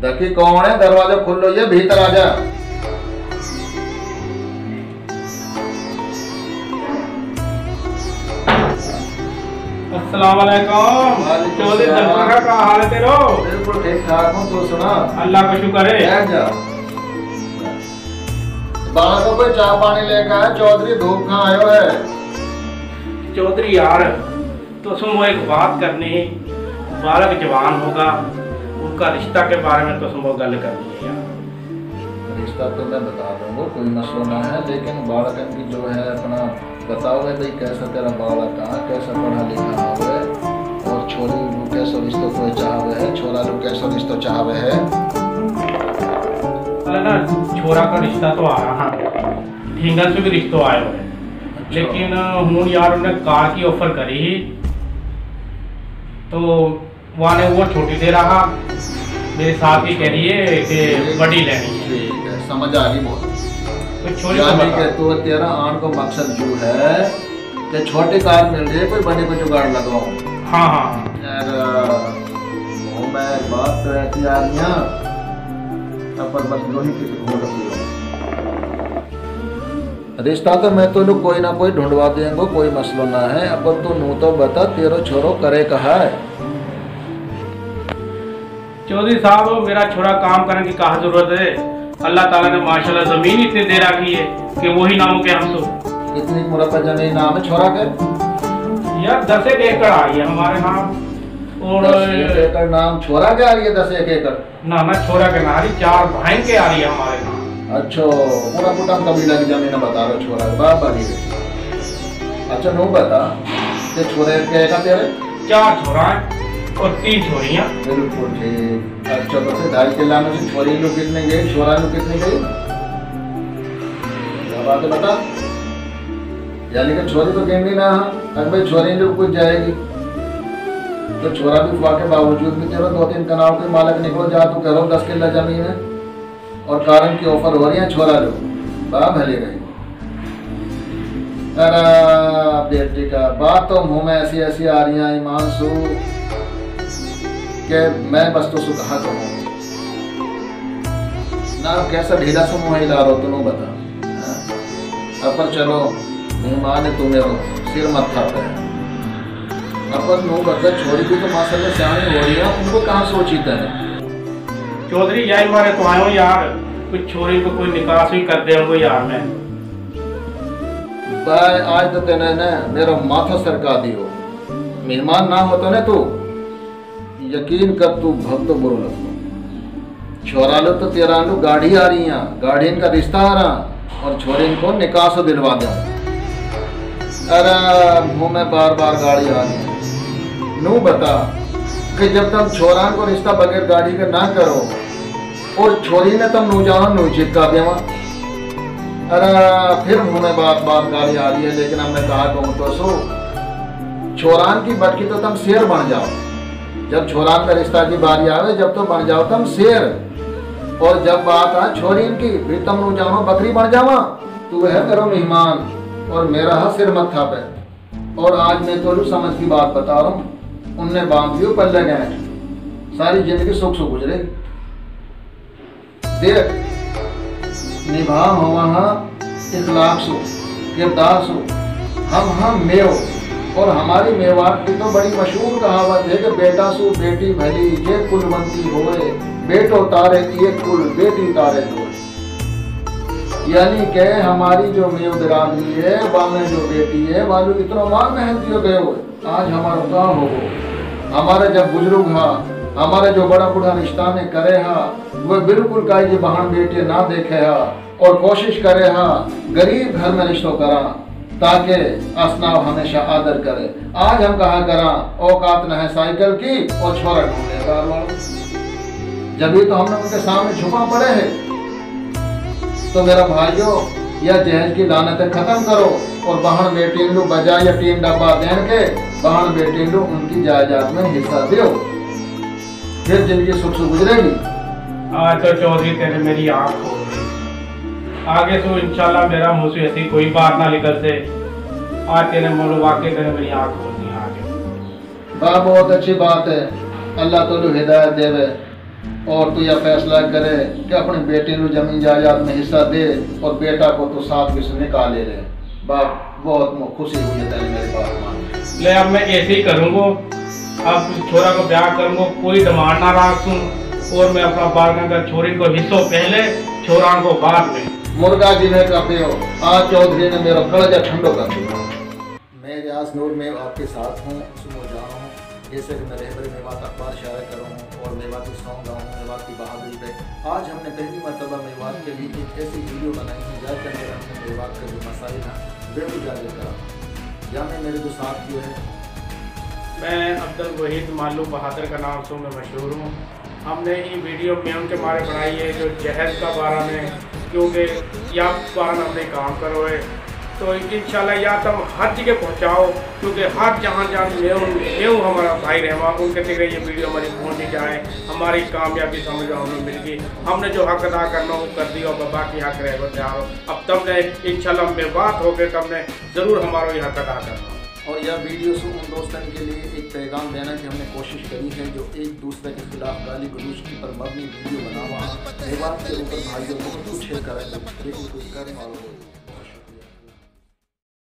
देखी कौन है? दरवाज़ा खुल लो ये भीतर आ जा। का हाल है तेरो? बिल्कुल ठीक ठाक हूँ तू सुना? अल्लाह का शुक्र है। जा। को कोई चाय पानी लेकर चौधरी धूप कहाँ आयो है? चौधरी यार तो सुन वो एक बात करनी है। बालक जवान होगा उनका रिश्ता के बारे में तो सुन वो गल करनी है। यार रिश्ता तो मैं बता दूँगा कोई मसला ना है लेकिन बालक की जो है अपना बताओ भाई कैसा तेरा बालक कहाँ कैसा पढ़ा लिखा है और छोरी लोग कैसा रिश्तो कोई चाहवे है छोरा लोग कैसा रिश्तो चाहवे है? ना छोरा का रिश्ता तो आ रहा है ढींगन से भी रिश्तो आए हुए हैं। लेकिन हूँ यार उन्हें कार की ऑफ़र करी ही। तो वहाँ ने वो छोटी दे रहा। मेरे साथ ही कह रही है कि बड़ी लेनी। है समझ आ गई बहुत। यानी कि तो तेरा आन को मकसद जो है कि छोटी कार मिल रही है कोई बड़ी को जुगाड़ लगाओ। हाँ हाँ। यार मैं बात तो ऐसी आदमियाँ अपन बस लोही की रिश्ता तो मैं तो लोग कोई ना कोई ढूंढवा देंगे कोई मसलो ना है। अपन तो नू तो बता तेरो छोरो करे कहा है? चौधरी साहब मेरा छोरा काम करने की कहा ज़रूरत है? अल्लाह ताला ने माशाल्लाह ज़मीन इतनी दे रखी है कि वही नामों के हम तो कितनी मुरब्बा ज़मीन नाम है छोरा के? यार दस एक एकड़ आ रही है हमारे नाम। और एक एकड़ नाम छोरा के आ रही है दस एक एकड़? ना ना छोरा के नारी चार भाई के आ रही है हमारे अच्छा की ज़मीन बता रहे छोरा के बाप बनी गई अच्छा नो बता ते छोरे के का तेरे? चार छोरा और तीन छोरियाँ। बिल्कुल ठीक। अच्छा तो फिर ढाई किला में से छोरी लोग कितने गए? छोरा लोग कितने गए? क्या बात है बता। यानी कि छोरी तो गेंदी ना अगर भाई छोरी लोग कुछ जाएगी तो छोरा भी खुआ के बावजूद भी तेरा दो तीन कनाव के मालक निकलो जा तू करो दस किला ज़मीन। है और कारण की ऑफ़र हो रही है, छोरा लोग बड़ा भले रही। बेटी का बात तो मुँह में ऐसी ऐसी आ रही है ईमान सू कि मैं बस तो सुधा कहूँ ना, कैसा ढीला सा मुँह हिला रहो तुम बता। हाँ? पर चलो, मेहमान है तुम्हें सिर मत्था पे अपन नो बता छोरी भी तो माशाल्लाह सियाणी हो रही है, उनको कहाँ सोची तने? चौधरी यही मारे तो आयो यार? कुछ छोरी को कोई निकास भी कर दे हमको यार मैं। भाई आज तो तेने ने मेरा माथा सरका दियो। मेहमान ना हो तो ने तू? यकीन कर तू भक्त बुरो लगतो छोरा लो तो तेरा लो गाड़ी आ रही है। गाड़ी का रिश्ता आ रहा और छोरे को निकास दिलवा दो। अरे, मुँह में बार बार गाड़ी आ रही है। नू बता कि जब तुम छोरा को रिश्ता बगैर गाड़ी के ना करो, और छोरी ने तुम नू जाओ नू चिपका देवा। अरे, फिर मुँह में बात बात गाड़ी आ रही है, लेकिन हमने कहा कहूँ तो सो। छोरान की बटकी तो तुम शेर बन जाओ। जब छोरान का रिश्ता की बारी आवे, जब तो बन जाओ तुम शेर। और जब बात आ छोरी की, फिर तुम नु जानो बकरी बन जावा। तू है करो मेहमान, और मेरा है सिर मत्था पे। और आज मैं तो समझ की बात बता रहा हूँ। उनने बाँध दियो पल्ले गए। सारी ज़िंदगी सुख सुख गुजरेगी देख, निभा हो वहाँ इखलाक सो, किरदार सो। हम हम मेव, और हमारी मेवाड़ की तो बड़ी मशहूर कहावत है कि बेटा सो, बेटी भली, ये कुलवंती होए, बेटो तारे, ये कुल, बेटी तारे दो यानी के हमारी जो मेव है वाले जो बेटी है वालू इतना मार मेहनत दियो गए हो। आज हमारा का हो हमारे जब बुज़ुर्ग हा, हमारे जो बड़ा बूढ़ा रिश्ता ने करे हा, वह बिल्कुल का ये बहन बेटे ना देखे हा, और कोशिश करे हा, गरीब घर में रिश्तों करा, ताकि असनाव हमेशा आदर करे। आज हम कहा करा? औकात न है साइकिल की, और छोरा ढूंढे। जब तो हमने उनके सामने छुपा पड़े हैं तो मेरा भाइयों या जहज की लानतें खत्म करो और बहन बेटी बजा या तीन डब्बा देन के बहन बेटी उनकी जायदाद में हिस्सा दो फिर ज़िंदगी सुख से गुजरेगी। आज तो चौधरी तेरे मेरी आँख खोल आगे तो इंशाल्लाह मेरा मुँह से ऐसी कोई बात ना निकल से आज तेरे मोल वाके तेरे मेरी आँख खोल दी आज बहुत अच्छी बात है। अल्लाह तो हिदायत देवे। और तू यह फैसला करे कि अपने बेटे को ज़मीन जायदाद में हिस्सा दे और बेटा को तो साथ भी से निकाले ले बाप बहुत खुशी हुई है तेरी मेरी के। ले अब मैं ऐसे ही करूँगा। अब छोरा को ब्याह करूँगा कोई डिमांड ना रखूँ और मैं अपना बारगां का छोरी को हिस्सों पहले छोरा को बाद में। मुर्गा जिन्हें करते हो आज चौधरी ने मेरा कड़जा ठंडो कर दिया। मैं रियाज नूर में आपके साथ हूँ सुनो जा हूँ जैसे कि मैं रहबर मेवात अखबार शायर कर हूँ और मेवाती सॉन्ग गाऊँ, मेवात की बहादुरी पे। आज हमने पहली मरतबा मेवात के लिए एक ऐसी वीडियो बनाई है जाकर अंदर हमने मेवात का जो मसाइल है वे उजागर करा में मेरे जो साथियों है? मैं अब्दुल वहीद मालू बहादुर का नाम से मैं मशहूर हूँ। हमने ये वीडियो में उनके बारे बनाई है, जो जहेज का बारा में, क्योंकि या बारन हमने काम करो है। तो इन इंशाल्लाह या तुम हर जगह पहुँचाओ, क्योंकि हर जहाँ जहाँ नेऊ नेऊ हमारा भाई रहवा, उनके तक ये वीडियो हमारी पहुँच जाए हमारी कामयाबी समझ हमें मिल गई। हमने जो हक अदा करना वो कर दिया, और बाकी हक रहे हो। अब तुमने इंशाल्लाह में बात हो गई तुमने ज़रूर हमारा ये हक अदा करना और यह वीडियो से उन दोस्तों के लिए एक पैगाम देना कि हमने कोशिश करी है जो एक दूसरे के खिलाफ गाली गलूज की, पर मबनी वीडियो बना वहाँ मेवात के ऊपर भाइयों बहुत कुछ करेंगे लेकिन कुछ करने वालों को